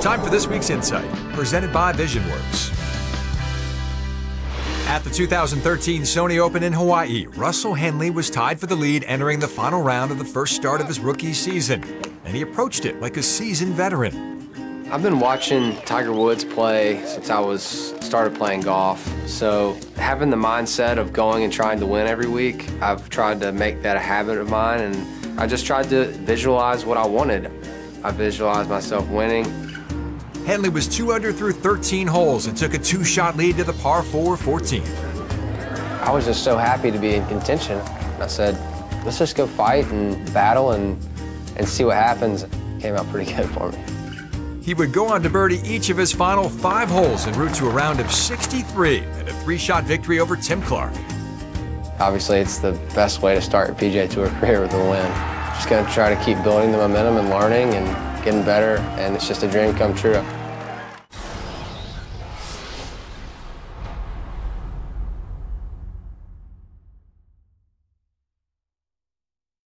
Time for this week's Insight, presented by VisionWorks. At the 2013 Sony Open in Hawaii, Russell Henley was tied for the lead entering the final round of the first start of his rookie season, and he approached it like a seasoned veteran. I've been watching Tiger Woods play since I was started playing golf. So having the mindset of going and trying to win every week, I've tried to make that a habit of mine and I just tried to visualize what I wanted. I visualized myself winning. Henley was two under through 13 holes and took a two-shot lead to the par 4 14. I was just so happy to be in contention. I said, let's just go fight and battle and, and see what happens. It came out pretty good for me. He would go on to birdie each of his final five holes en route to a round of 63 and a three-shot victory over Tim Clark. Obviously, it's the best way to start a PGA Tour career with a win. Just going to try to keep building the momentum and learning and getting better, and it's just a dream come true.